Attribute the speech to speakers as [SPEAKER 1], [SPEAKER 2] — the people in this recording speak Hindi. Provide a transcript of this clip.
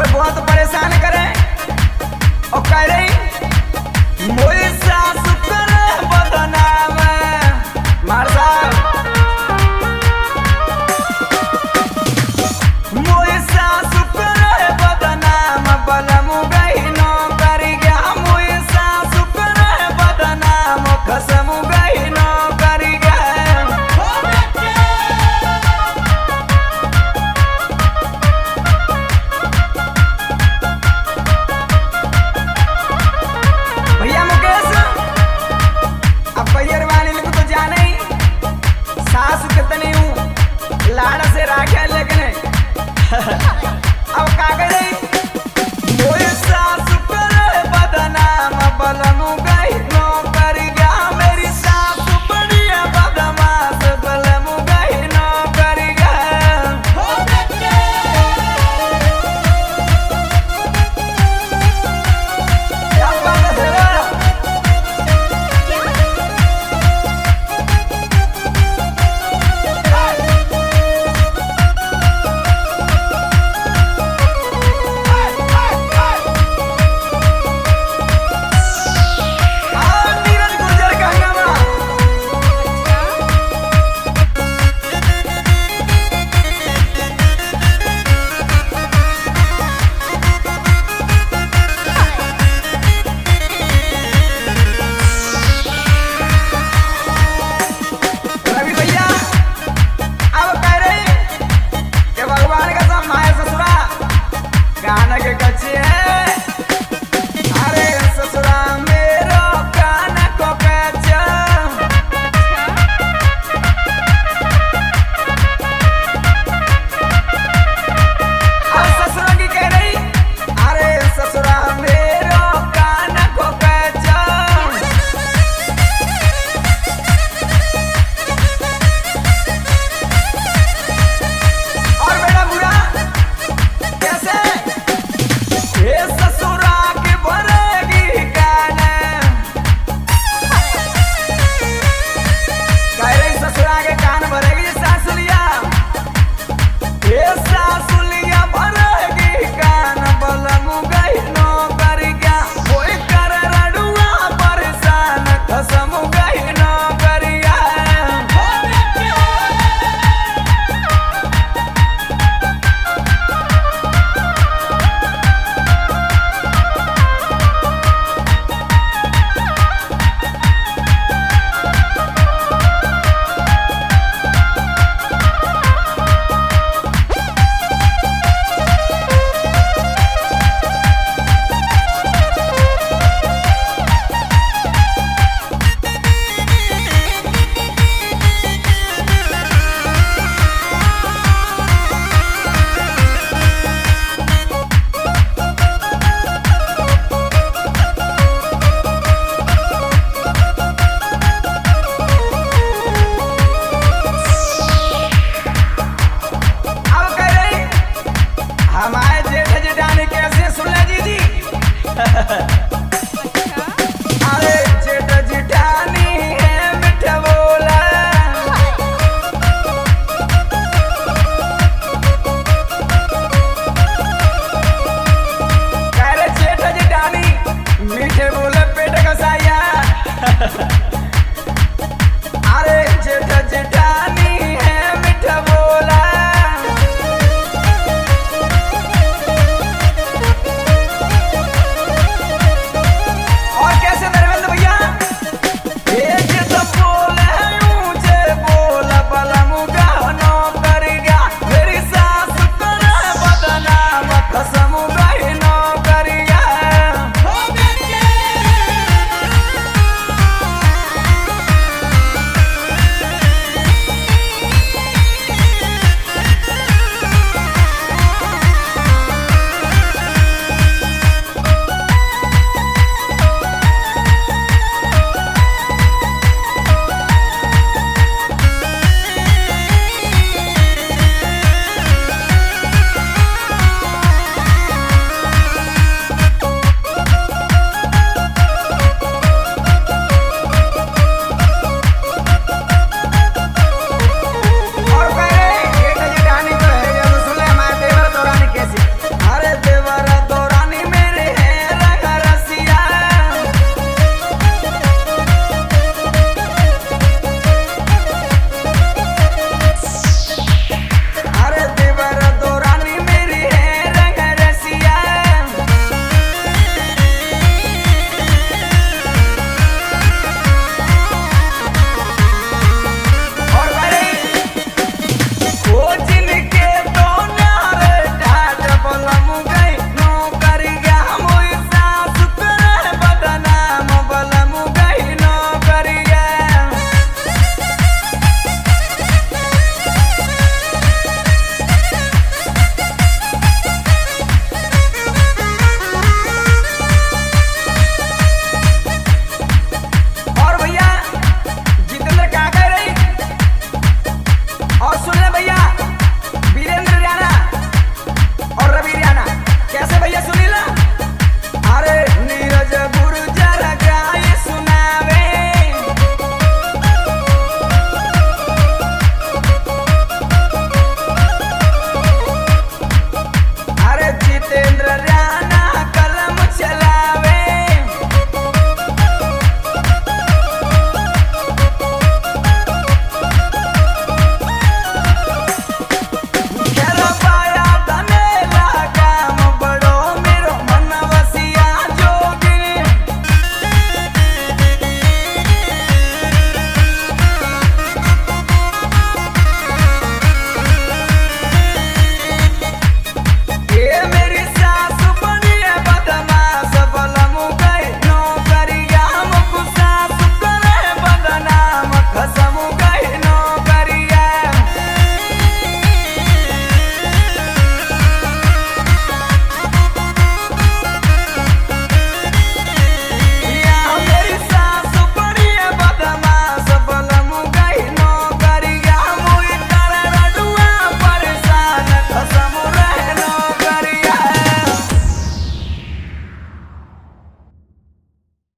[SPEAKER 1] कोई बहुत परेशान करे और कह रही मोई सास